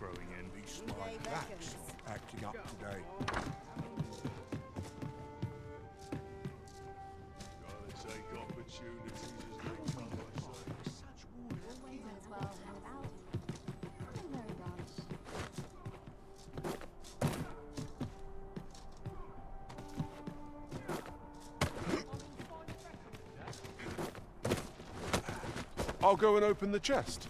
winter coat growing in. Least my back's not acting up today. Gotta take opportunities as they come, I say. as well and without. I'm very brownish. I'll go and open the chest.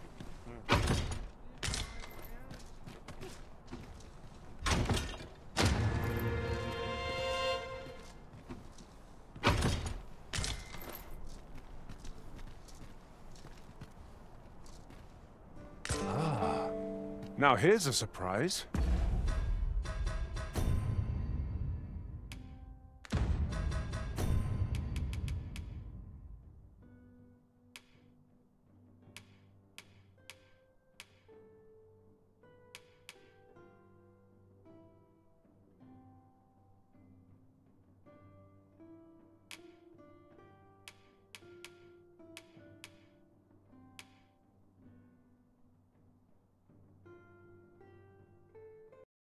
Now here's a surprise.